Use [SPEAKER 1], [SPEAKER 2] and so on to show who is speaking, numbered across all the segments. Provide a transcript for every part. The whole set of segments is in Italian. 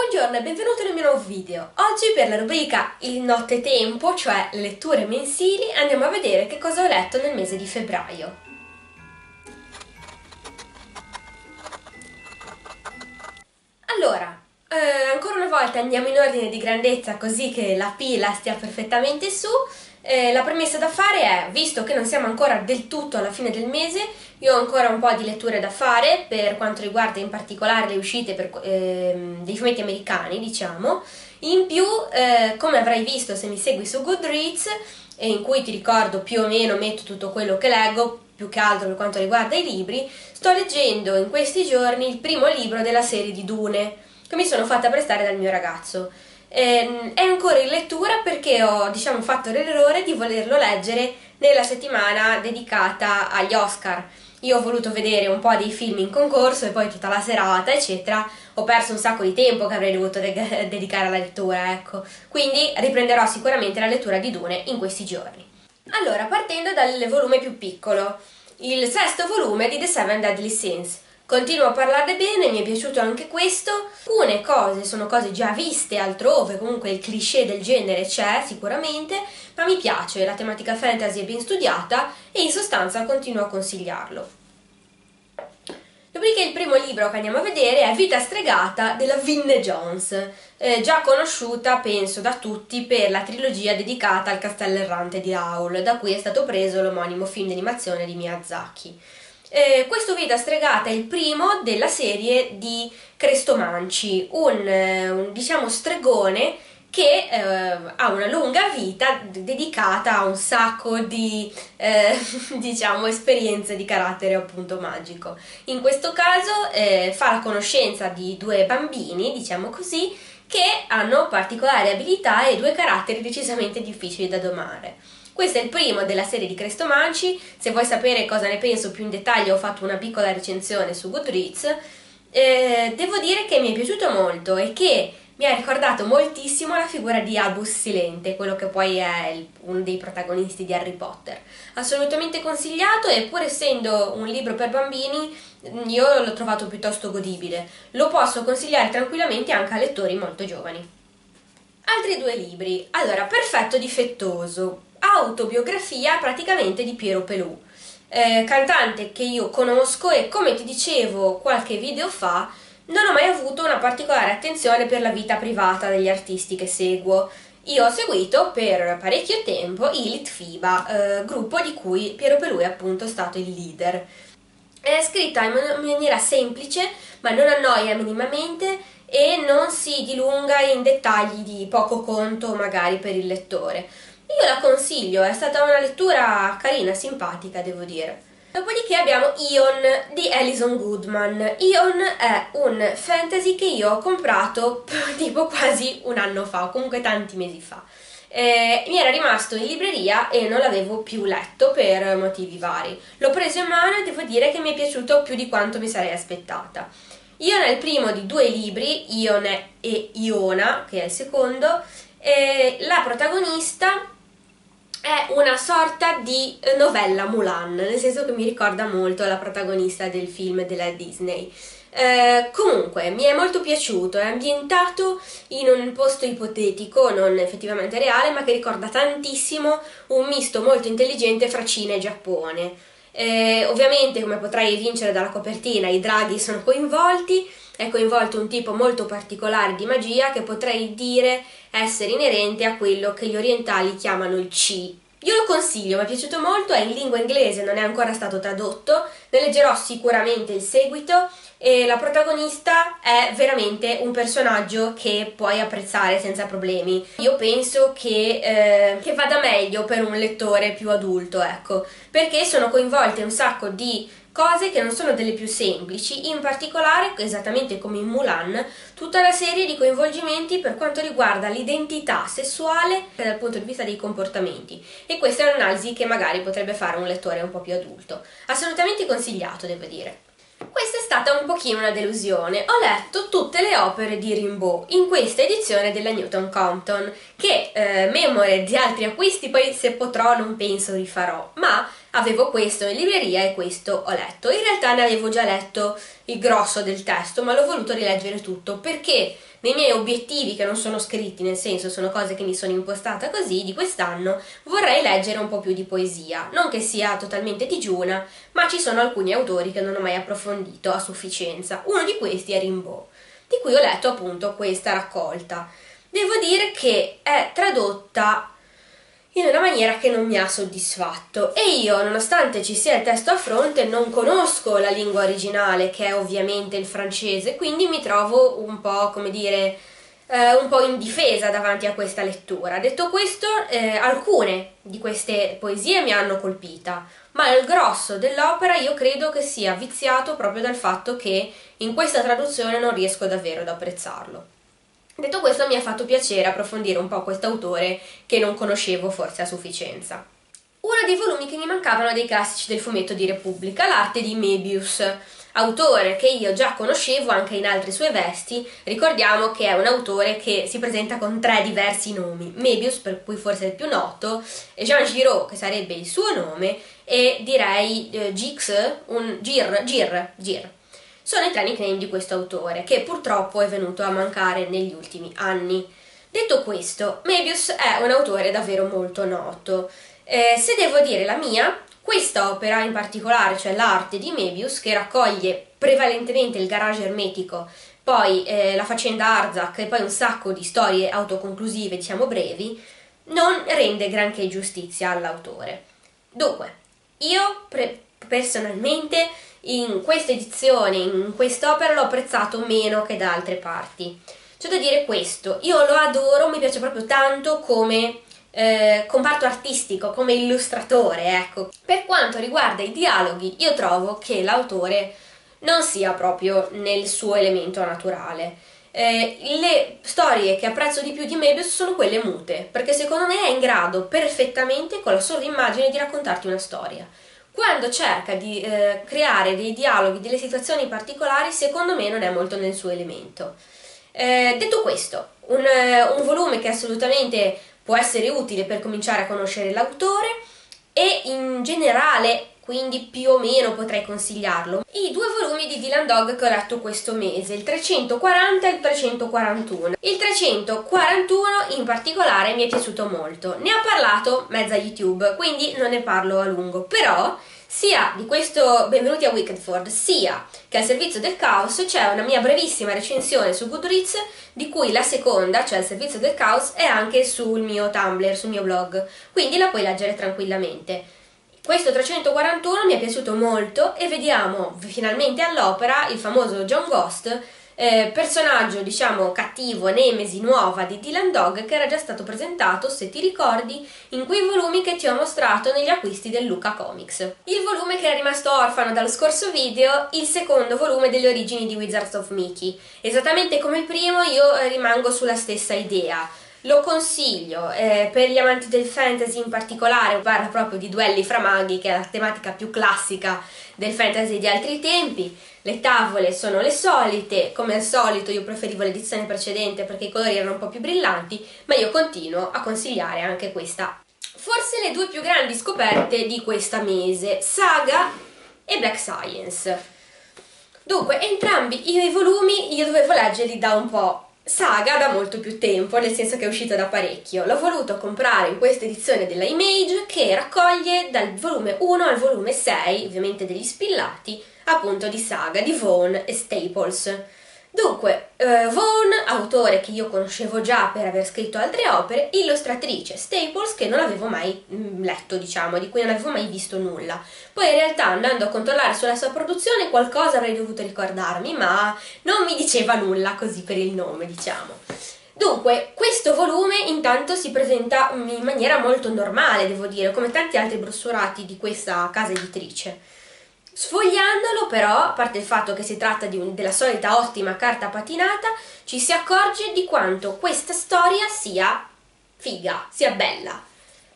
[SPEAKER 1] Buongiorno e benvenuti nel mio nuovo video. Oggi per la rubrica Il Nottetempo, cioè le letture mensili, andiamo a vedere che cosa ho letto nel mese di febbraio. Allora, eh, ancora una volta andiamo in ordine di grandezza così che la pila stia perfettamente su. Eh, la premessa da fare è, visto che non siamo ancora del tutto alla fine del mese, io ho ancora un po' di letture da fare per quanto riguarda in particolare le uscite per, eh, dei fumetti americani, diciamo. In più, eh, come avrai visto se mi segui su Goodreads, in cui ti ricordo più o meno metto tutto quello che leggo, più che altro per quanto riguarda i libri, sto leggendo in questi giorni il primo libro della serie di Dune, che mi sono fatta prestare dal mio ragazzo. Eh, è ancora in lettura perché ho diciamo, fatto l'errore di volerlo leggere nella settimana dedicata agli Oscar. Io ho voluto vedere un po' dei film in concorso e poi tutta la serata, eccetera. Ho perso un sacco di tempo che avrei dovuto de- dedicare alla lettura, ecco. Quindi riprenderò sicuramente la lettura di Dune in questi giorni. Allora, partendo dal volume più piccolo, il sesto volume di The Seven Deadly Sins. Continuo a parlarne bene, mi è piaciuto anche questo. Alcune cose sono cose già viste altrove, comunque il cliché del genere c'è sicuramente, ma mi piace, la tematica fantasy è ben studiata e in sostanza continuo a consigliarlo. Dopodiché il primo libro che andiamo a vedere è Vita stregata della Vinne Jones, eh, già conosciuta penso da tutti per la trilogia dedicata al castello errante di Howl, da cui è stato preso l'omonimo film d'animazione di Miyazaki. Eh, questo Vita stregata è il primo della serie di Crestomanci, un, eh, un diciamo stregone che eh, ha una lunga vita dedicata a un sacco di eh, diciamo esperienze di carattere appunto magico. In questo caso eh, fa la conoscenza di due bambini, diciamo così, che hanno particolari abilità e due caratteri decisamente difficili da domare. Questo è il primo della serie di Crestomanci, se vuoi sapere cosa ne penso più in dettaglio ho fatto una piccola recensione su Goodreads. Eh, devo dire che mi è piaciuto molto e che mi ha ricordato moltissimo la figura di Albus Silente, quello che poi è il, uno dei protagonisti di Harry Potter. Assolutamente consigliato e pur essendo un libro per bambini io l'ho trovato piuttosto godibile. Lo posso consigliare tranquillamente anche a lettori molto giovani. Altri due libri. Allora, Perfetto difettoso, autobiografia praticamente di Piero Pelù, eh, cantante che io conosco e come ti dicevo qualche video fa, non ho mai avuto una particolare attenzione per la vita privata degli artisti che seguo. Io ho seguito per parecchio tempo i Litfiba, eh, gruppo di cui Piero Pelù è appunto stato il leader. È scritta in maniera semplice, ma non annoia minimamente e non si dilunga in dettagli di poco conto magari per il lettore. Io la consiglio, è stata una lettura carina, simpatica, devo dire. Dopodiché abbiamo Ion di Alison Goodman. Ion è un fantasy che io ho comprato tipo quasi un anno fa, o comunque tanti mesi fa. Eh, mi era rimasto in libreria e non l'avevo più letto per motivi vari. L'ho preso in mano e devo dire che mi è piaciuto più di quanto mi sarei aspettata. Ion è il primo di due libri, Ion e Iona, che è il secondo. E la protagonista è una sorta di novella Mulan, nel senso che mi ricorda molto la protagonista del film della Disney. Eh, comunque, mi è molto piaciuto, è ambientato in un posto ipotetico, non effettivamente reale, ma che ricorda tantissimo un misto molto intelligente fra Cina e Giappone. Eh, ovviamente, come potrai vincere dalla copertina, i draghi sono coinvolti, è coinvolto un tipo molto particolare di magia che potrei dire essere inerente a quello che gli orientali chiamano il Qi. Io lo consiglio, mi è piaciuto molto, è in lingua inglese, non è ancora stato tradotto, ne leggerò sicuramente il seguito e la protagonista è veramente un personaggio che puoi apprezzare senza problemi. Io penso che, eh, che vada meglio per un lettore più adulto, ecco, perché sono coinvolte un sacco di cose che non sono delle più semplici, in particolare, esattamente come in Mulan, tutta la serie di coinvolgimenti per quanto riguarda l'identità sessuale dal punto di vista dei comportamenti e questa è un'analisi che magari potrebbe fare un lettore un po' più adulto. Assolutamente consigliato, devo dire. Questa è stata un pochino una delusione. Ho letto tutte le opere di Rimbaud in questa edizione della Newton Compton, che eh, memore di altri acquisti poi se potrò non penso rifarò, ma avevo questo in libreria e questo ho letto. In realtà ne avevo già letto il grosso del testo, ma l'ho voluto rileggere tutto perché nei miei obiettivi che non sono scritti, nel senso sono cose che mi sono impostata così di quest'anno, vorrei leggere un po' più di poesia. Non che sia totalmente digiuna, ma ci sono alcuni autori che non ho mai approfondito a sufficienza. Uno di questi è Rimbaud, di cui ho letto appunto questa raccolta. Devo dire che è tradotta in una maniera che non mi ha soddisfatto e io, nonostante ci sia il testo a fronte, non conosco la lingua originale, che è ovviamente il francese, quindi mi trovo un po', come dire, eh, un po' in difesa davanti a questa lettura. Detto questo, eh, alcune di queste poesie mi hanno colpita, ma il grosso dell'opera io credo che sia viziato proprio dal fatto che in questa traduzione non riesco davvero ad apprezzarlo. Detto questo mi ha fatto piacere approfondire un po' quest'autore che non conoscevo forse a sufficienza. Uno dei volumi che mi mancavano dei classici del fumetto di Repubblica, l'arte di Mebius, autore che io già conoscevo anche in altre sue vesti, ricordiamo che è un autore che si presenta con tre diversi nomi, Mebius per cui forse è il più noto, Jean Giraud che sarebbe il suo nome e direi eh, Gix, un Gir, Gir, Gir sono i tre nickname di questo autore, che purtroppo è venuto a mancare negli ultimi anni. Detto questo, Mebius è un autore davvero molto noto. Eh, se devo dire la mia, questa opera in particolare, cioè l'arte di Mebius, che raccoglie prevalentemente il garage ermetico, poi eh, la faccenda Arzak e poi un sacco di storie autoconclusive, diciamo brevi, non rende granché giustizia all'autore. Dunque, io pre- personalmente in questa edizione, in quest'opera l'ho apprezzato meno che da altre parti. C'è da dire questo, io lo adoro, mi piace proprio tanto come eh, comparto artistico, come illustratore, ecco. Per quanto riguarda i dialoghi, io trovo che l'autore non sia proprio nel suo elemento naturale. Eh, le storie che apprezzo di più di Mebius sono quelle mute, perché secondo me è in grado perfettamente con la sola immagine di raccontarti una storia quando cerca di eh, creare dei dialoghi, delle situazioni particolari, secondo me non è molto nel suo elemento. Eh, detto questo, un, eh, un volume che assolutamente può essere utile per cominciare a conoscere l'autore e in generale quindi più o meno potrei consigliarlo. I due volumi di Dylan Dog che ho letto questo mese, il 340 e il 341. Il 341 in particolare mi è piaciuto molto, ne ha parlato mezza YouTube, quindi non ne parlo a lungo, però sia di questo Benvenuti a Wickedford, sia che al servizio del caos c'è una mia brevissima recensione su Goodreads, di cui la seconda, cioè il servizio del caos, è anche sul mio Tumblr, sul mio blog, quindi la puoi leggere tranquillamente. Questo 341 mi è piaciuto molto e vediamo finalmente all'opera il famoso John Ghost, eh, personaggio diciamo cattivo, nemesi nuova di Dylan Dog che era già stato presentato, se ti ricordi, in quei volumi che ti ho mostrato negli acquisti del Luca Comics. Il volume che era rimasto orfano dallo scorso video, il secondo volume delle origini di Wizards of Mickey. Esattamente come il primo io eh, rimango sulla stessa idea lo consiglio eh, per gli amanti del fantasy in particolare, parla proprio di duelli fra maghi, che è la tematica più classica del fantasy di altri tempi. Le tavole sono le solite, come al solito io preferivo l'edizione precedente perché i colori erano un po' più brillanti, ma io continuo a consigliare anche questa. Forse le due più grandi scoperte di questa mese, Saga e Black Science. Dunque, entrambi i volumi io dovevo leggerli da un po' saga da molto più tempo, nel senso che è uscita da parecchio. L'ho voluto comprare in questa edizione della Image che raccoglie dal volume 1 al volume 6, ovviamente degli spillati, appunto di saga di Vaughn e Staples. Dunque, eh, Vaughan, autore che io conoscevo già per aver scritto altre opere, illustratrice Staples che non avevo mai mh, mm, letto, diciamo, di cui non avevo mai visto nulla. Poi in realtà andando a controllare sulla sua produzione qualcosa avrei dovuto ricordarmi, ma non mi diceva nulla così per il nome, diciamo. Dunque, questo volume intanto si presenta in maniera molto normale, devo dire, come tanti altri brossurati di questa casa editrice. Sfogliandolo però, a parte il fatto che si tratta un, della solita ottima carta patinata, ci si accorge di quanto questa storia sia figa, sia bella.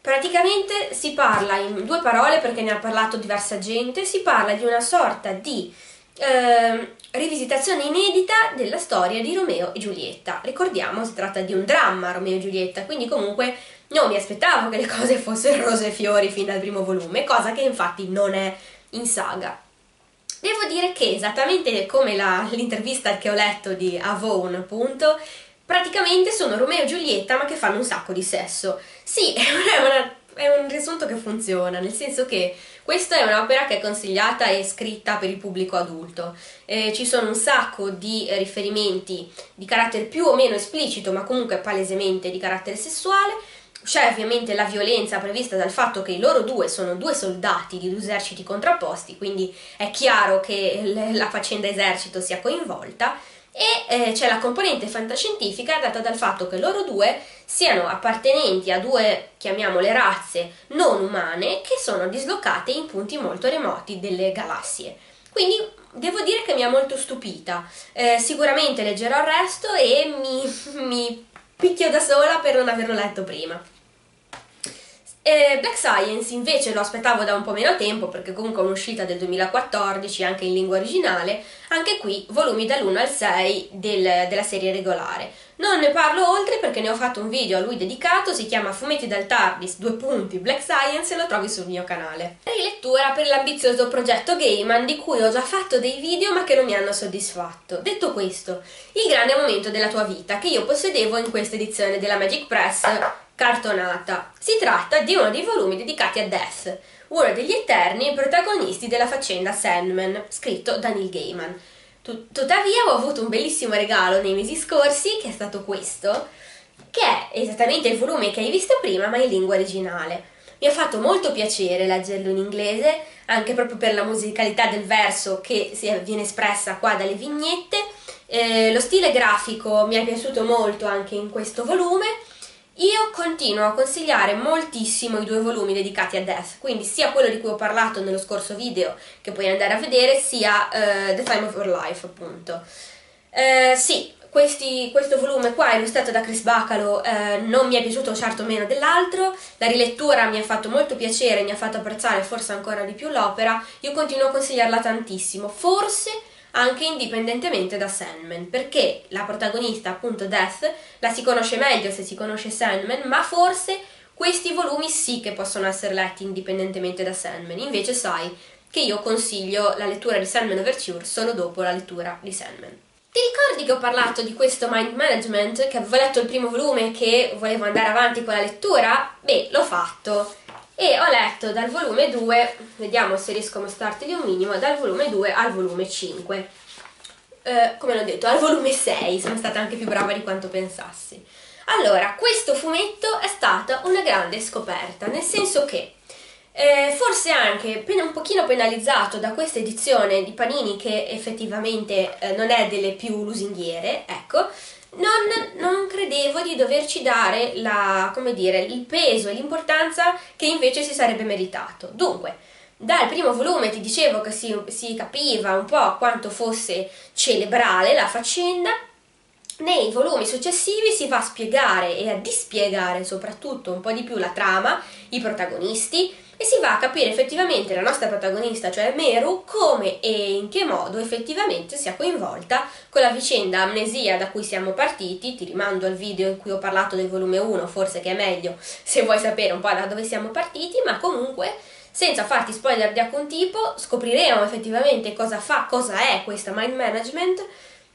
[SPEAKER 1] Praticamente si parla in due parole, perché ne ha parlato diversa gente, si parla di una sorta di eh, rivisitazione inedita della storia di Romeo e Giulietta. Ricordiamo, si tratta di un dramma Romeo e Giulietta, quindi comunque non mi aspettavo che le cose fossero rose e fiori fin dal primo volume, cosa che infatti non è in saga. Devo dire che esattamente come l'intervista che ho letto di Avon, appunto, praticamente sono Romeo e Giulietta ma che fanno un sacco di sesso. Sì, è, una, è un riassunto che funziona, nel senso che questa è un'opera che è consigliata e scritta per il pubblico adulto. Eh, ci sono un sacco di riferimenti di carattere più o meno esplicito, ma comunque palesemente di carattere sessuale. C'è ovviamente la violenza prevista dal fatto che i loro due sono due soldati di due eserciti contrapposti, quindi è chiaro che la faccenda esercito sia coinvolta e eh, c'è la componente fantascientifica data dal fatto che loro due siano appartenenti a due, chiamiamole razze, non umane che sono dislocate in punti molto remoti delle galassie. Quindi devo dire che mi ha molto stupita. Eh, sicuramente leggerò il resto e mi, mi picchio da sola per non averlo letto prima. E Black Science invece lo aspettavo da un po' meno tempo perché comunque è un'uscita del 2014 anche in lingua originale, anche qui volumi dall'1 al 6 del, della serie regolare. Non ne parlo oltre perché ne ho fatto un video a lui dedicato, si chiama Fumetti dal TARDIS, due punti, Black Science e lo trovi sul mio canale. Rilettura per l'ambizioso progetto Gaiman di cui ho già fatto dei video ma che non mi hanno soddisfatto. Detto questo, il grande momento della tua vita che io possedevo in questa edizione della Magic Press cartonata. Si tratta di uno dei volumi dedicati a Death, uno degli eterni protagonisti della faccenda Sandman, scritto da Neil Gaiman. Tuttavia ho avuto un bellissimo regalo nei mesi scorsi, che è stato questo, che è esattamente il volume che hai visto prima, ma in lingua originale. Mi ha fatto molto piacere leggerlo in inglese, anche proprio per la musicalità del verso che viene espressa qua dalle vignette. Eh, lo stile grafico mi è piaciuto molto anche in questo volume io continuo a consigliare moltissimo i due volumi dedicati a Death, quindi sia quello di cui ho parlato nello scorso video, che puoi andare a vedere, sia uh, The Time of Your Life, appunto. Uh, sì, questi, questo volume qua, illustrato da Chris Bacalo, uh, non mi è piaciuto certo meno dell'altro, la rilettura mi ha fatto molto piacere, mi ha fatto apprezzare forse ancora di più l'opera, io continuo a consigliarla tantissimo, forse anche indipendentemente da Sandman, perché la protagonista, appunto Death, la si conosce meglio se si conosce Sandman, ma forse questi volumi sì che possono essere letti indipendentemente da Sandman. Invece sai che io consiglio la lettura di Sandman Overture solo dopo la lettura di Sandman. Ti ricordi che ho parlato di questo mind management, che avevo letto il primo volume e che volevo andare avanti con la lettura? Beh, l'ho fatto e ho letto dal volume 2, vediamo se riesco a mostrarti un minimo, dal volume 2 al volume 5. Eh, come l'ho detto, al volume 6, sono stata anche più brava di quanto pensassi. Allora, questo fumetto è stata una grande scoperta, nel senso che eh, forse anche un pochino penalizzato da questa edizione di Panini che effettivamente eh, non è delle più lusinghiere, ecco, non, non, credevo di doverci dare la, dire, il peso e l'importanza che invece si sarebbe meritato. Dunque, dal primo volume ti dicevo che si, si capiva un po' quanto fosse cerebrale la faccenda, nei volumi successivi si va a spiegare e a dispiegare soprattutto un po' di più la trama, i protagonisti, e si va a capire effettivamente la nostra protagonista, cioè Meru, come e in che modo effettivamente sia coinvolta con la vicenda amnesia da cui siamo partiti. Ti rimando al video in cui ho parlato del volume 1, forse che è meglio se vuoi sapere un po' da dove siamo partiti, ma comunque senza farti spoiler di alcun tipo, scopriremo effettivamente cosa fa, cosa è questa mind management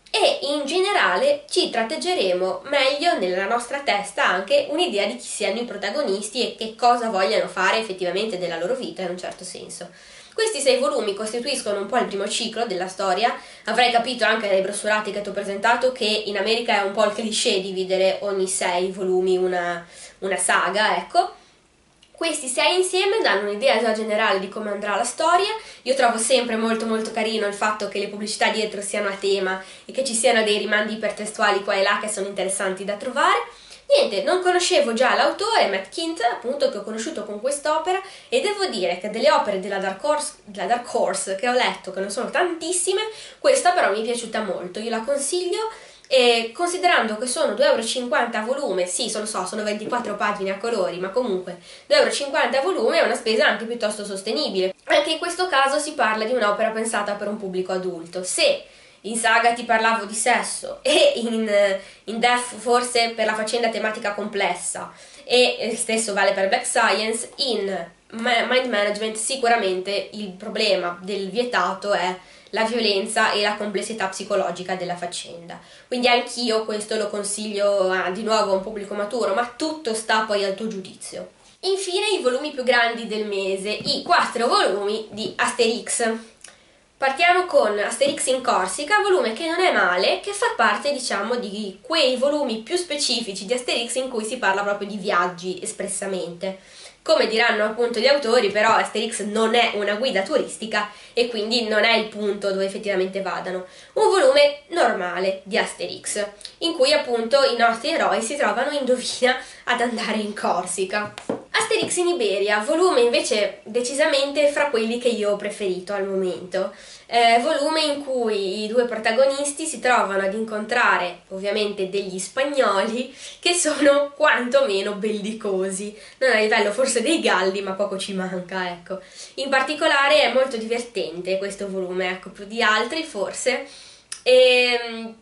[SPEAKER 1] e in generale ci tratteggeremo meglio nella nostra testa anche un'idea di chi siano i protagonisti e che cosa vogliano fare effettivamente della loro vita in un certo senso. Questi sei volumi costituiscono un po' il primo ciclo della storia, avrai capito anche dai brossolati che ti ho presentato che in America è un po' il cliché dividere ogni sei volumi una, una saga, ecco, questi sei insieme danno un'idea già generale di come andrà la storia. Io trovo sempre molto molto carino il fatto che le pubblicità dietro siano a tema e che ci siano dei rimandi ipertestuali qua e là che sono interessanti da trovare. Niente, non conoscevo già l'autore, Matt Kint, appunto, che ho conosciuto con quest'opera e devo dire che delle opere della Dark, Horse, della Dark Horse che ho letto, che non sono tantissime, questa però mi è piaciuta molto. Io la consiglio e considerando che sono 2,50 euro a volume, sì, lo so, sono 24 pagine a colori, ma comunque 2,50 euro a volume è una spesa anche piuttosto sostenibile. Anche in questo caso si parla di un'opera pensata per un pubblico adulto. Se in saga ti parlavo di sesso e in, in Death forse per la faccenda tematica complessa e stesso vale per Black Science, in Mind Management sicuramente il problema del vietato è la violenza e la complessità psicologica della faccenda. Quindi anch'io questo lo consiglio a, di nuovo a un pubblico maturo, ma tutto sta poi al tuo giudizio. Infine i volumi più grandi del mese, i quattro volumi di Asterix. Partiamo con Asterix in Corsica, volume che non è male, che fa parte, diciamo, di quei volumi più specifici di Asterix in cui si parla proprio di viaggi espressamente. Come diranno appunto gli autori, però Asterix non è una guida turistica e quindi non è il punto dove effettivamente vadano. Un volume normale di Asterix, in cui appunto i nostri eroi si trovano, indovina, ad andare in Corsica. Asterix in Iberia, volume invece decisamente fra quelli che io ho preferito al momento. Eh, volume in cui i due protagonisti si trovano ad incontrare ovviamente degli spagnoli che sono quantomeno bellicosi, non a livello forse dei galli ma poco ci manca ecco. In particolare è molto divertente questo volume, ecco più di altri forse. E, ehm,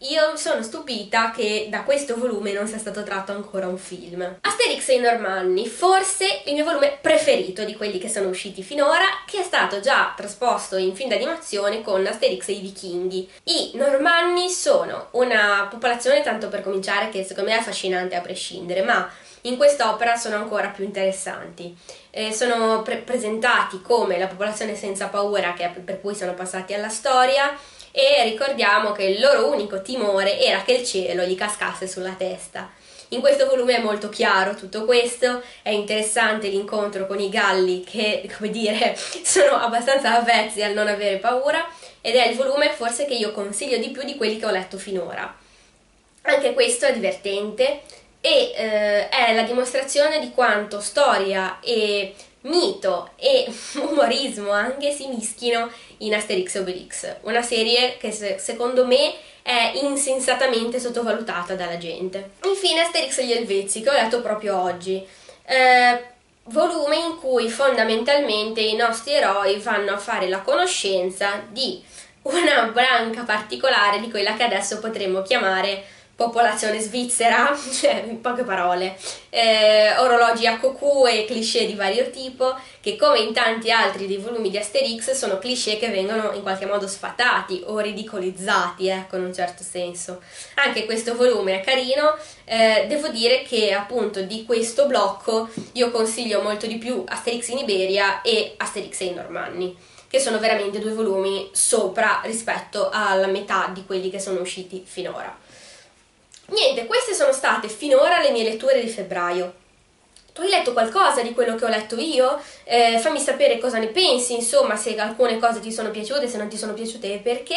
[SPEAKER 1] io sono stupita che da questo volume non sia stato tratto ancora un film. Asterix e i Normanni, forse il mio volume preferito di quelli che sono usciti finora, che è stato già trasposto in film d'animazione con Asterix e i Vichinghi. I Normanni sono una popolazione, tanto per cominciare, che secondo me è affascinante a prescindere, ma in quest'opera sono ancora più interessanti. Eh, sono pre- presentati come la popolazione senza paura che, per cui sono passati alla storia e ricordiamo che il loro unico timore era che il cielo gli cascasse sulla testa. In questo volume è molto chiaro tutto questo, è interessante l'incontro con i galli che, come dire, sono abbastanza avvezzi al non avere paura ed è il volume forse che io consiglio di più di quelli che ho letto finora. Anche questo è divertente e eh, è la dimostrazione di quanto storia e mito e umorismo anche si mischino in Asterix e Obelix, una serie che se, secondo me è insensatamente sottovalutata dalla gente. Infine Asterix e gli Elvezzi, che ho letto proprio oggi. Eh, volume in cui fondamentalmente i nostri eroi vanno a fare la conoscenza di una branca particolare di quella che adesso potremmo chiamare popolazione svizzera, cioè in poche parole, eh, orologi a cocù e cliché di vario tipo che come in tanti altri dei volumi di Asterix sono cliché che vengono in qualche modo sfatati o ridicolizzati, ecco in un certo senso. Anche questo volume è carino, eh, devo dire che appunto di questo blocco io consiglio molto di più Asterix in Iberia e Asterix e i Normanni che sono veramente due volumi sopra rispetto alla metà di quelli che sono usciti finora. Niente, queste sono state finora le mie letture di febbraio. Tu hai letto qualcosa di quello che ho letto io? Eh, fammi sapere cosa ne pensi, insomma, se alcune cose ti sono piaciute, se non ti sono piaciute e perché.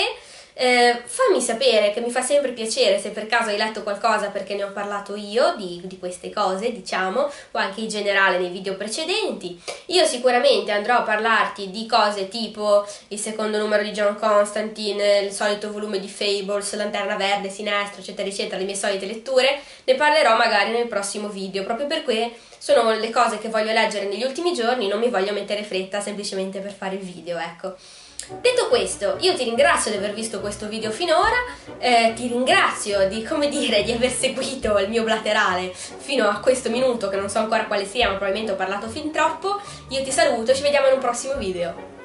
[SPEAKER 1] Eh, fammi sapere che mi fa sempre piacere se per caso hai letto qualcosa perché ne ho parlato io di, di, queste cose, diciamo, o anche in generale nei video precedenti. Io sicuramente andrò a parlarti di cose tipo il secondo numero di John Constantine, il solito volume di Fables, Lanterna Verde, Sinestro, eccetera, eccetera, le mie solite letture. Ne parlerò magari nel prossimo video, proprio perché sono le cose che voglio leggere negli ultimi giorni, non mi voglio mettere fretta semplicemente per fare il video, ecco. Detto questo, io ti ringrazio di aver visto questo video finora, eh, ti ringrazio di, dire, di aver seguito il mio blaterale fino a questo minuto, che non so ancora quale sia, ma probabilmente ho parlato fin troppo. Io ti saluto, ci vediamo in un prossimo video.